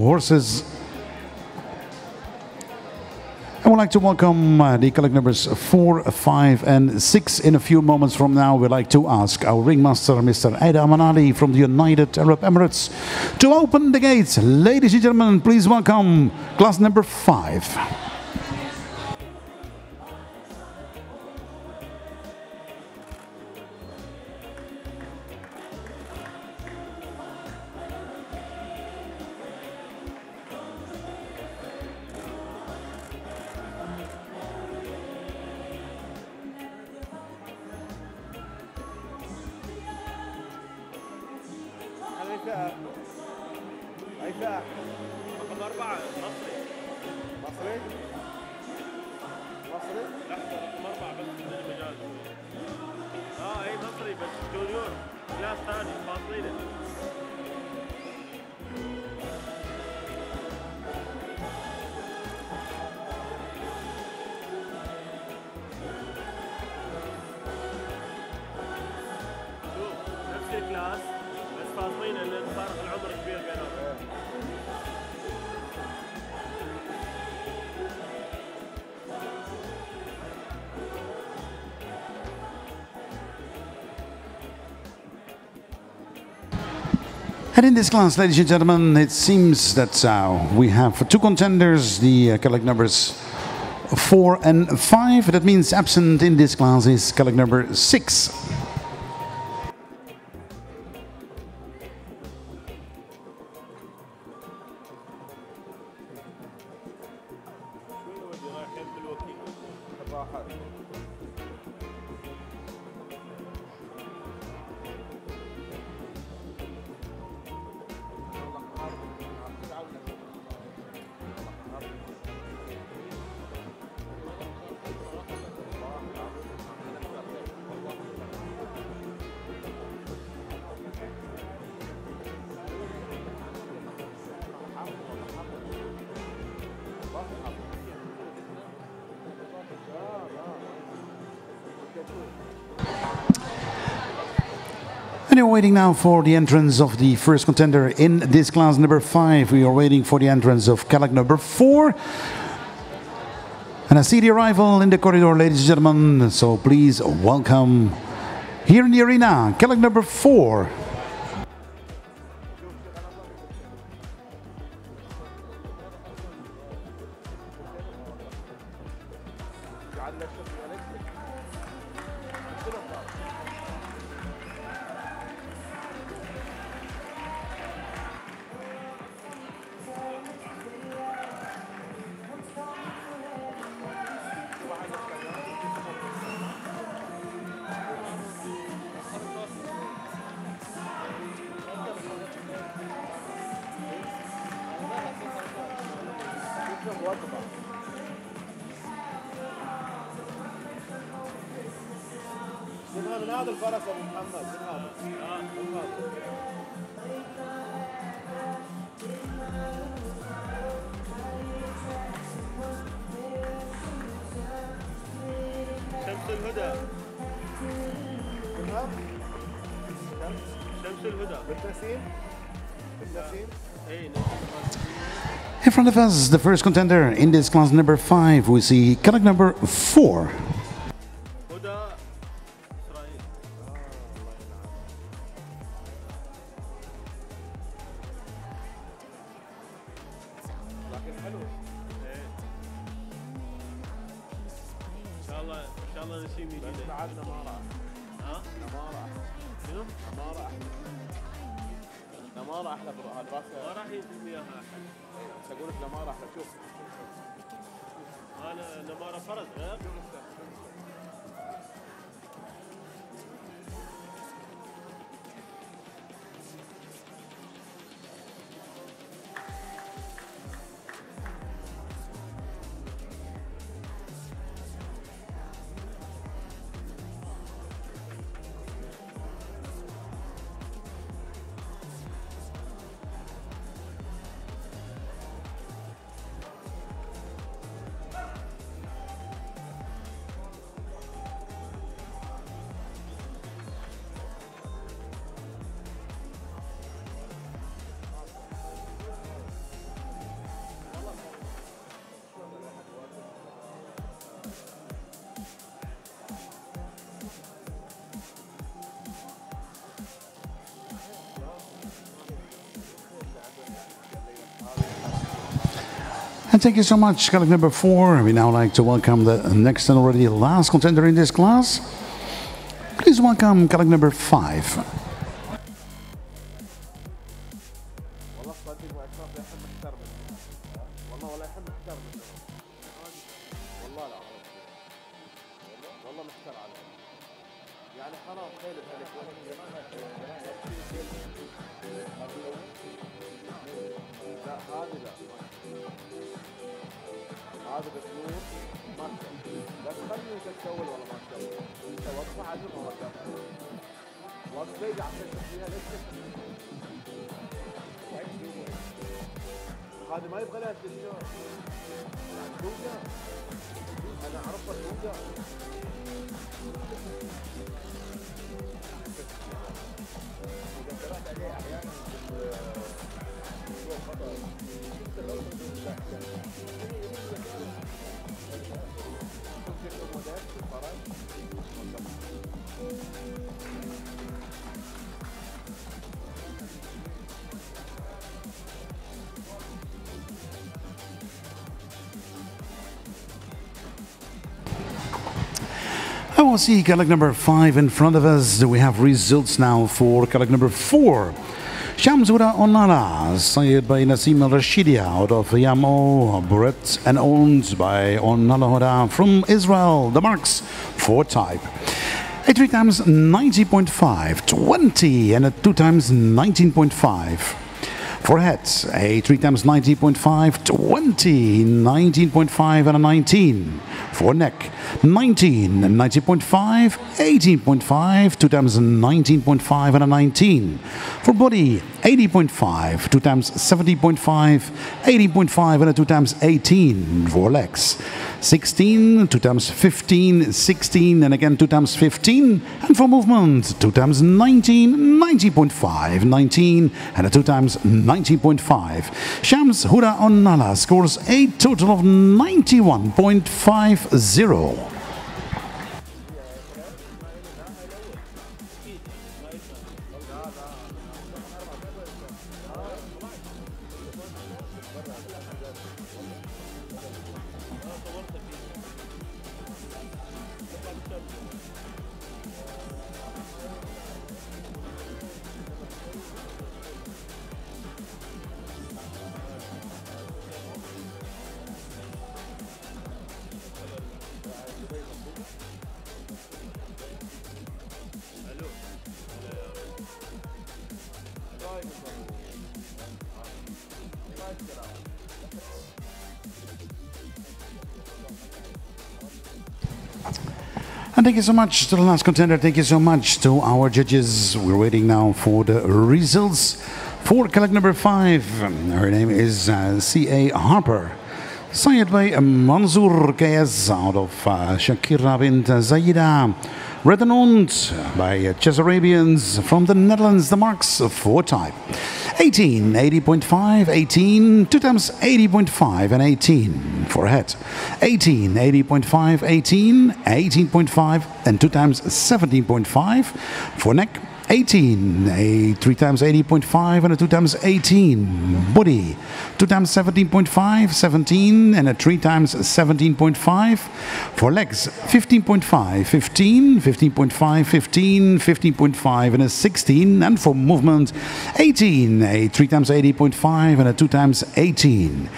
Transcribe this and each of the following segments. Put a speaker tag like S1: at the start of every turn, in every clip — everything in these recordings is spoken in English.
S1: horses. I would like to welcome uh, the collect numbers 4, 5, and 6. In a few moments from now, we'd like to ask our ringmaster, Mr. Aida Manali from the United Arab Emirates, to open the gates. Ladies and gentlemen, please welcome class number 5.
S2: هيفاء هيفاء
S3: رقم أربعة مصري.
S2: مصري؟ مصري؟
S3: لحظة رقم أربعة بس بدون مجال آه إي مصري بس جونيور. كلاس ثاني فاصلينه
S1: And in this class, ladies and gentlemen, it seems that uh, we have two contenders, the uh, collect numbers 4 and 5. That means absent in this class is collect number 6. You're waiting now for the entrance of the first contender in this class, number 5. We are waiting for the entrance of collect number 4. And I see the arrival in the corridor, ladies and gentlemen. So please welcome here in the arena, collect number 4.
S2: جبنا من هذا الفرس ابو محمد من هذا من هذا
S3: شمس الهدى. شمس الهدى. اي
S1: In front of us, the first contender in this class, number 5. We see collect number 4.
S2: الاماره أحلى بالباس
S3: ما راح يجيب وياها أحد.
S2: بس أقول لك الاماره أحلى شوف.
S3: أنا الاماره فرز غير
S1: And thank you so much, colleague number four. We now like to welcome the next and already last contender in this class. Please welcome colleague number five.
S2: واحد هذا ما يبغى لها تلفزيون أنا اعرفها توجع اذا انتبهت
S1: عليه أحيانا هو خطا see colleague number five in front of us. We have results now for colleague number four? Shams Huda Onala, sired by Nasim Al Rashidia out of Yamo, bred and owned by Onala Hoda from Israel. The marks four type. A three times 90.5, 20, and a two times 19.5. For heads, a 3 times 90.5, 20, 19.5, and a 19. For neck, 19, 90.5, 18.5, 2 times 19.5, and a 19. For body, 80.5, 2 times 70.5, 18.5, and a 2 times 18. For legs, 16, 2 times 15, 16, and again 2 times 15. And for movement, 2 times 19, 90.5, 19, and a 2 times 19.5. Shams Huda Onnala scores a total of 91.50. And thank you so much to the last contender. Thank you so much to our judges. We're waiting now for the results for collect number five. Her name is uh, C.A. Harper. Signed by Mansour Kayaz out of uh, Shakira bint Zayida. Owned by Chesarabians from the Netherlands. The marks four type. 18, 80.5, 18, 2 times 80.5 and 18 for head. 18, 80.5, 18, 18.5 and 2 times 17.5 for neck. 18, a 3 times 80.5 and a 2 times 18. Body, 2 times 17.5, 17 and a 3 times 17.5. For legs, 15.5, 15, 15.5, 15, 15.5 and a 16. And for movement, 18, a 3 times 80.5 and a 2 times 18.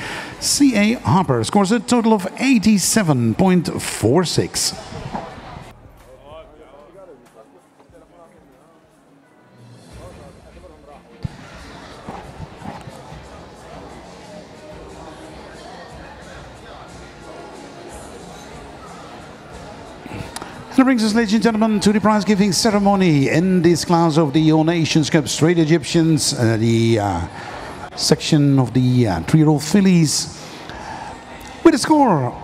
S1: C.A. Harper scores a total of 87.46. brings us, ladies and gentlemen, to the prize giving ceremony in this class of the All Nations Cup Straight Egyptians, uh, the uh, section of the uh, three year old fillies, with a score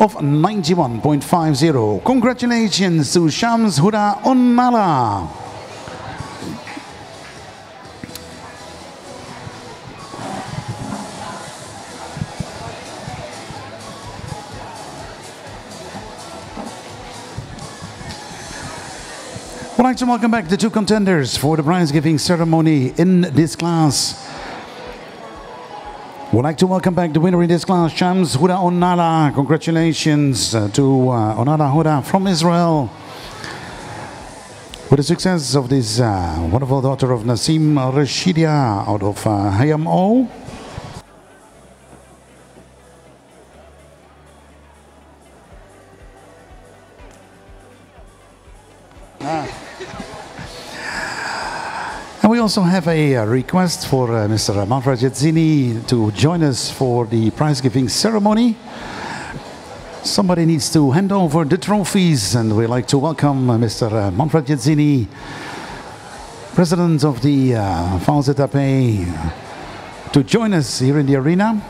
S1: of 91.50. Congratulations to Shams Huda Onnala. I'd like to welcome back the two contenders for the prize giving ceremony in this class. We'd like to welcome back the winner in this class, Shams Huda Onala. Congratulations uh, to uh, Onala Huda from Israel. With the success of this uh, wonderful daughter of Nasim Rashidia out of uh, Hayam O. And we also have a uh, request for uh, Mr. Manfred Jetzini to join us for the prize giving ceremony. Somebody needs to hand over the trophies, and we'd like to welcome uh, Mr. uh, Manfred Jetzini, president of the uh, Etape, to join us here in the arena.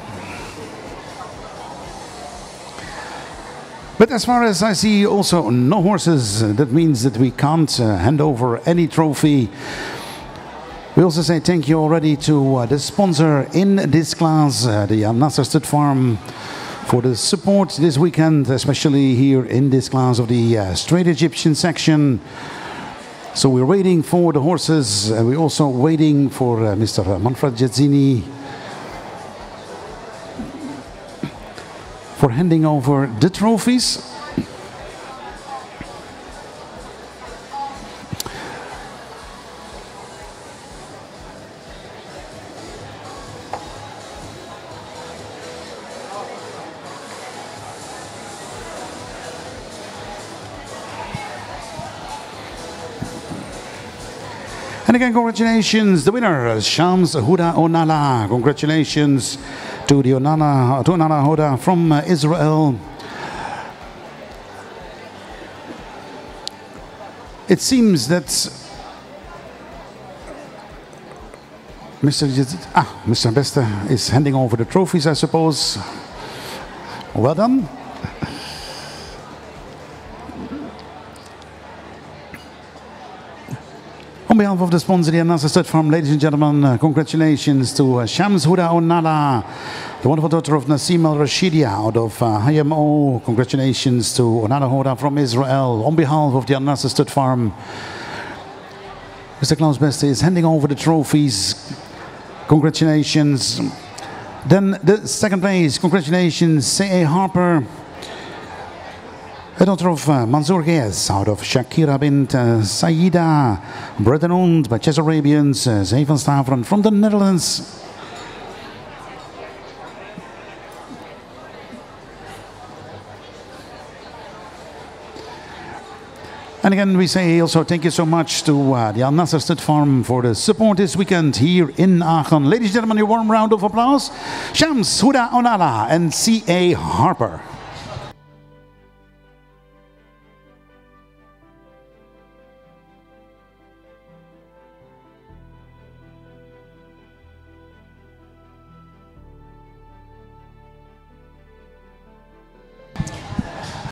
S1: But as far as I see, also no horses. That means that we can't uh, hand over any trophy. We also say thank you already to uh, the sponsor in this class, uh, the Al Stud Farm, for the support this weekend, especially here in this class of the uh, straight Egyptian section. So we're waiting for the horses. We're also waiting for uh, Mr. Manfred Jazzini for handing over the trophies. And again, congratulations, the winner, Shams Huda Onala. Congratulations to the Onana, to Onana Huda from uh, Israel. It seems that Mr. Ah, Mr. Bester is handing over the trophies, I suppose. Well done. On behalf of the sponsor, the Anasa Stud Farm, ladies and gentlemen, uh, congratulations to uh, Shams Huda Onala, the wonderful daughter of Nasim Al Rashidia out of uh, HMO. Congratulations to Onala Huda from Israel. On behalf of the Anasa Stud Farm, Mr. Klaus Beste is handing over the trophies. Congratulations. Then the second place, congratulations, C.A. Harper. A daughter of Mansour Ghez out of Shakira bint uh, Saida, and owned by Chess Arabians, uh, Zeven Stavron from the Netherlands. And again, we say also thank you so much to uh, the Al Nasser Stud Farm for the support this weekend here in Aachen. Ladies and gentlemen, a warm round of applause. Shams Huda Onala and C.A. Harper.